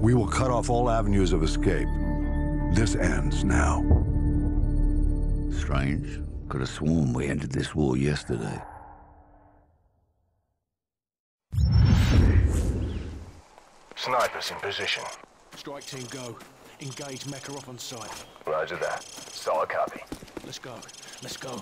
We will cut off all avenues of escape. This ends now. Strange. Could have sworn we ended this war yesterday. Snipers in position. Strike team go. Engage Makarov on sight. Roger that. Solid copy. Let's go. Let's go.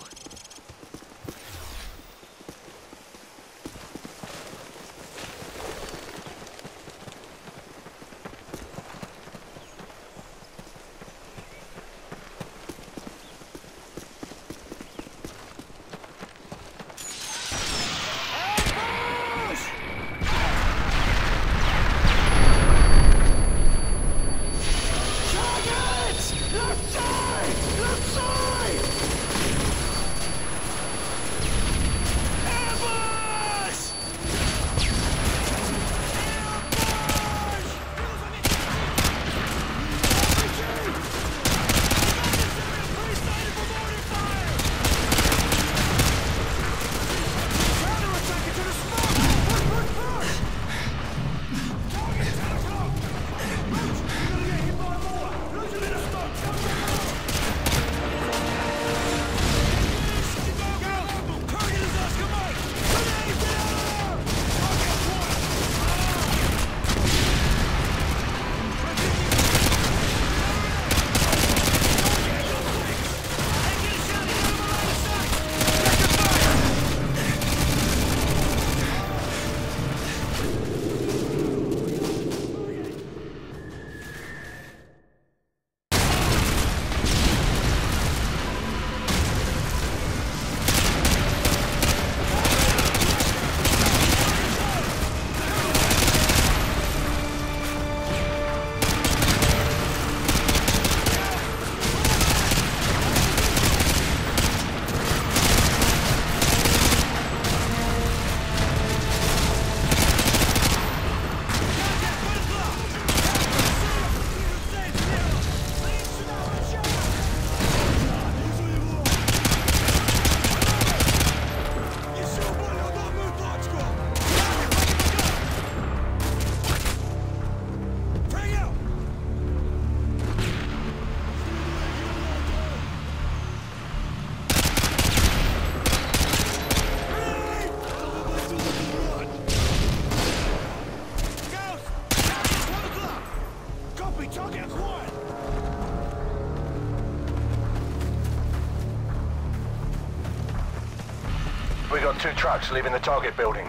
Trucks leaving the target building.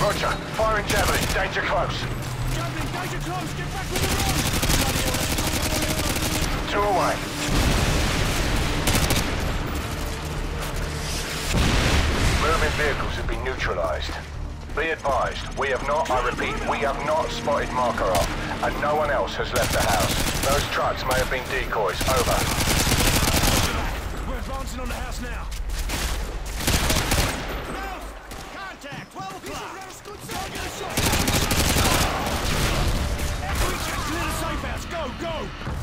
Roger. Firing javelin. Danger close. Danger close. Get back with the army. Two away. Moving vehicles have been neutralized. Be advised, we have not, I repeat, we have not spotted Makarov, and no one else has left the house. Those trucks may have been decoys. Over. Advancing on the house now. Contact, 12 o'clock. Clear the safe house. Go, go.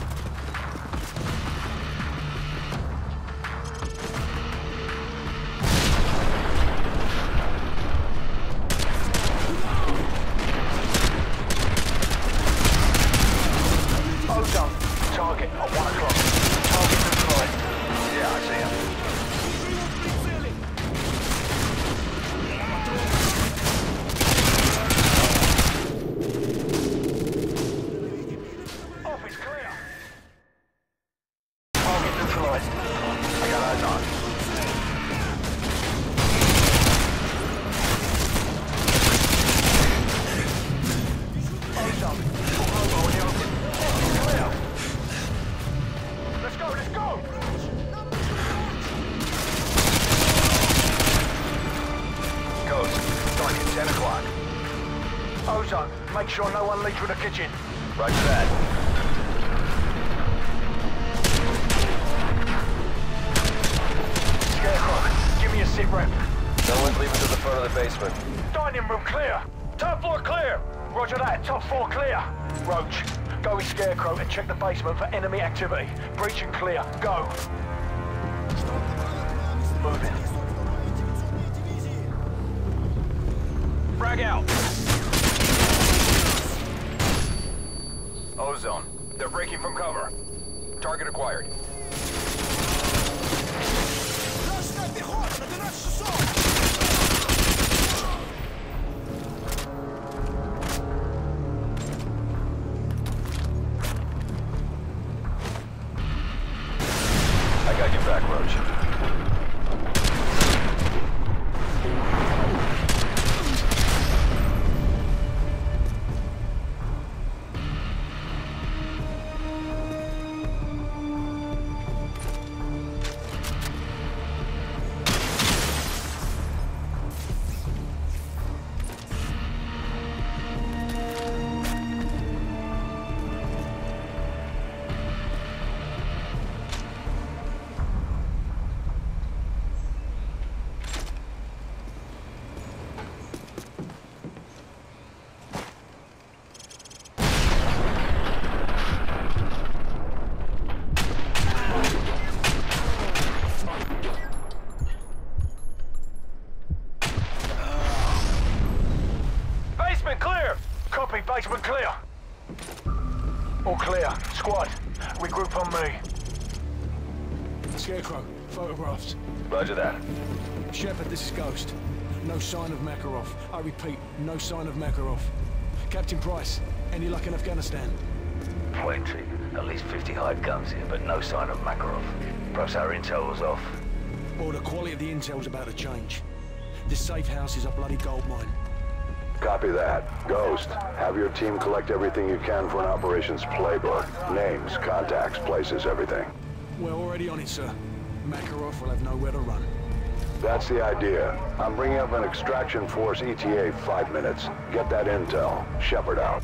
Make sure no one leaves from the kitchen. Roger that. Scarecrow, give me a sit rep. No one's leaving to the front of the basement. Dining room clear. Top floor clear. Roger that. Top floor clear. Roach, go with Scarecrow and check the basement for enemy activity. Breach and clear. Go. Moving. Frag out. Ozone. They're breaking from cover. Target acquired. Shepard, this is Ghost. No sign of Makarov. I repeat, no sign of Makarov. Captain Price, any luck in Afghanistan? Plenty. At least 50 hide guns here, but no sign of Makarov. Perhaps our intel was off. Well, the quality of the intel's about to change. This safe house is a bloody gold mine. Copy that. Ghost, have your team collect everything you can for an operations playbook. Names, contacts, places, everything. We're already on it, sir. Makarov will have nowhere to run. That's the idea. I'm bringing up an extraction force ETA five minutes. Get that intel. Shepard out.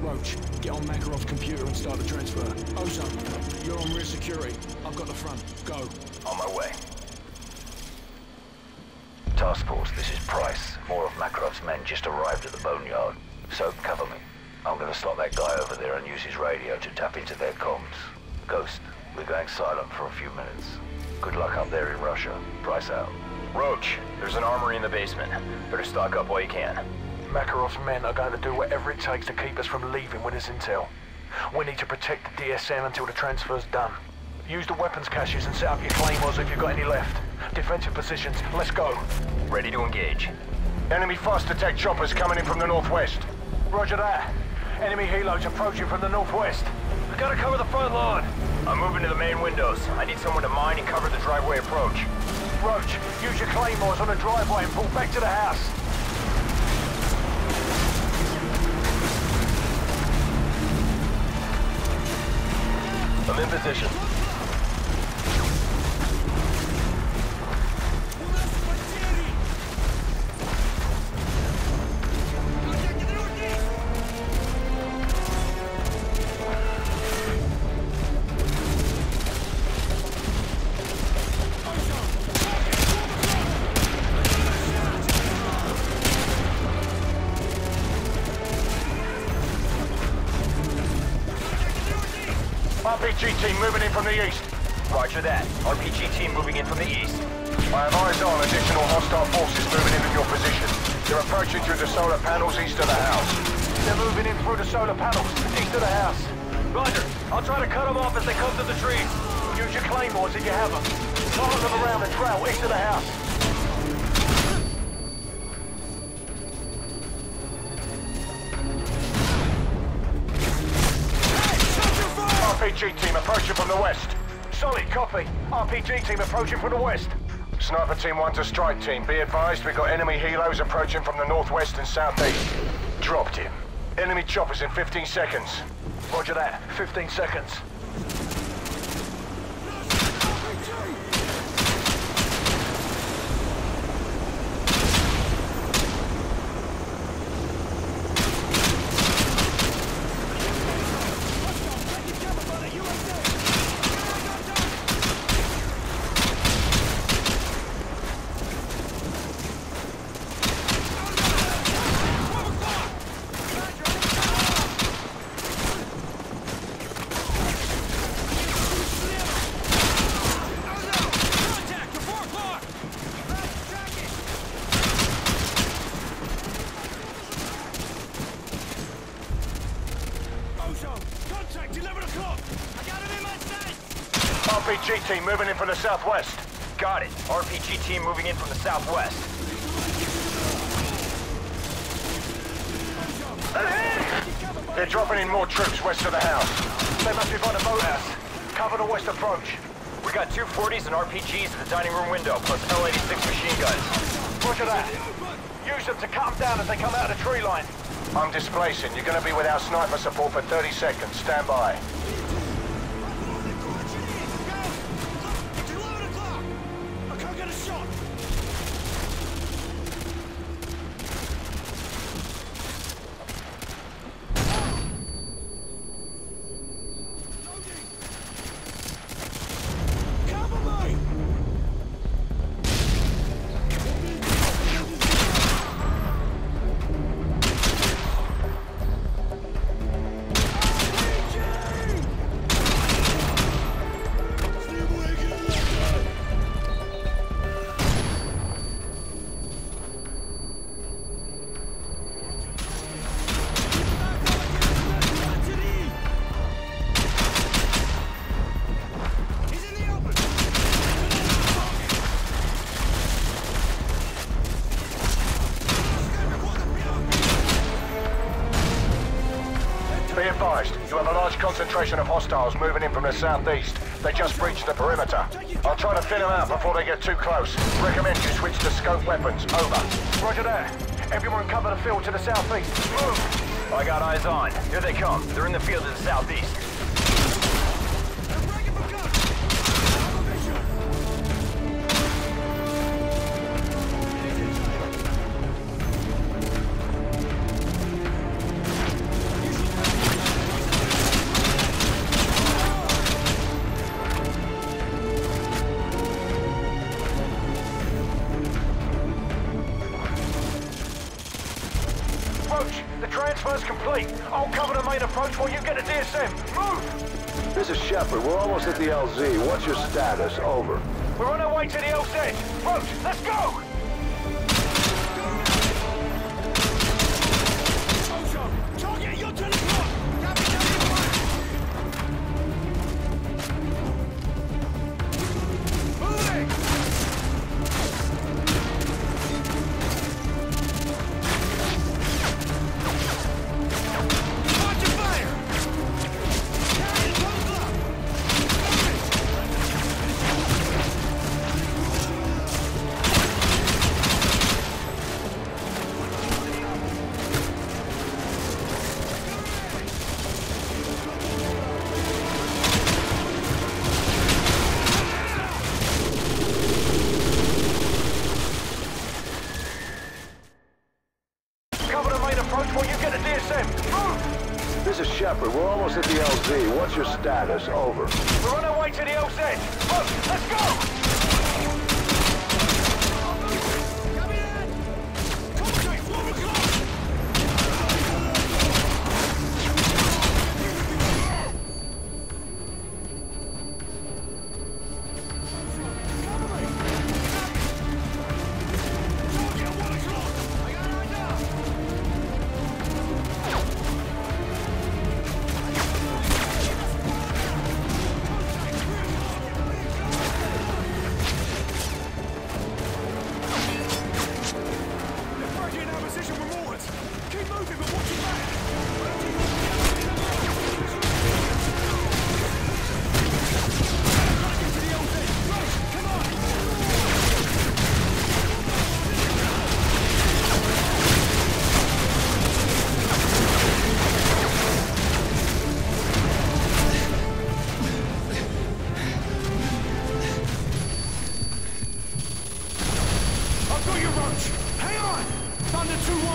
Roach, get on Makarov's computer and start the transfer. Ozone, you're on rear security. I've got the front. Go. On my way. Task Force, this is Price. More of Makarov's men just arrived at the boneyard. So cover me. I'm gonna slot that guy over there and use his radio to tap into their comms. Ghost, we're going silent for a few minutes. Good luck up there in Russia. Price out. Roach, there's an armory in the basement. Better stock up while you can. Makarov's men are going to do whatever it takes to keep us from leaving with this intel. We need to protect the DSM until the transfer's done. Use the weapons caches and set up your claymores if you've got any left. Defensive positions, let's go. Ready to engage. Enemy fast attack choppers coming in from the northwest. Roger that. Enemy helos approaching from the northwest. We gotta cover the front lawn. I'm moving to the main windows. I need someone to mine and cover the driveway approach. Roach, use your claymores on the driveway and pull back to the house. I'm in position. RPG team moving in from the east. Roger that. RPG team moving in from the east. I have eyes on additional hostile forces moving in in your position. They're approaching through the solar panels east of the house. They're moving in through the solar panels east of the house. Roger. I'll try to cut them off as they come to the trees. Use your claymores if you have them. Follow them around the trail east of the house. RPG team approaching from the west. Solid copy. RPG team approaching from the west. Sniper team 1 to strike team. Be advised we've got enemy helos approaching from the northwest and southeast. Dropped him. Enemy choppers in 15 seconds. Roger that. 15 seconds. RPG team moving in from the southwest. Got it. RPG team moving in from the southwest. They're dropping in more troops west of the house. They must be by the boathouse. Cover the west approach. We got two 40s and RPGs at the dining room window, plus L-86 machine guns. Roger that. Use them to cut them down as they come out of the tree line. I'm displacing. You're going to be without sniper support for 30 seconds. Stand by. Hostiles moving in from the southeast. They just breached the perimeter. I'll try to thin them out before they get too close. Recommend you switch to scope weapons. Over. Roger that. Everyone cover the field to the southeast. Move! I got eyes on. Here they come. They're in the field to the southeast. Approach! The transfer's complete. I'll cover the main approach while you get the DSM. Move! This is Shepard. We're almost at the LZ. What's your status? Over. We're on our way to the LZ. Approach! Let's go! LZ. What's your status? Over. We're on our way to the LZ. Move! Let's go! I've your roach! Hang on! Thunder 2-1!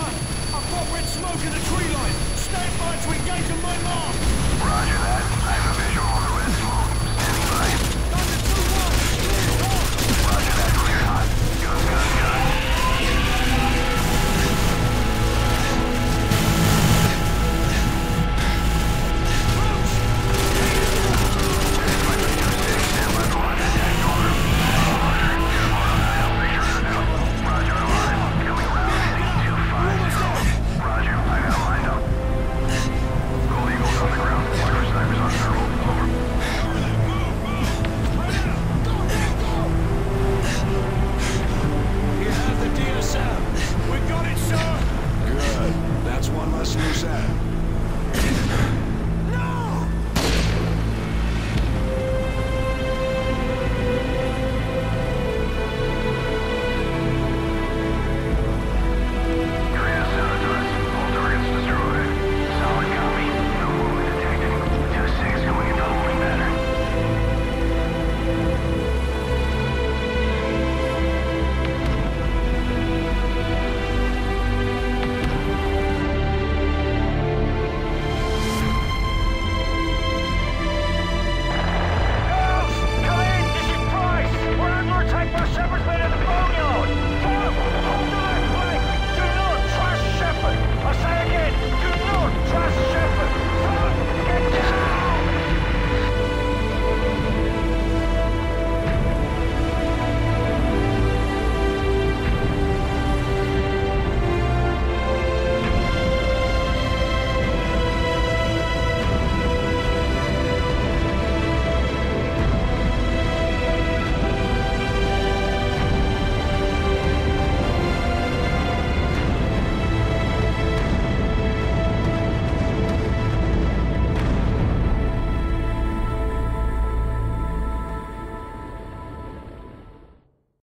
I've got red smoke in the tree line! Stand by to engage on my mark! Roger that. I have a visual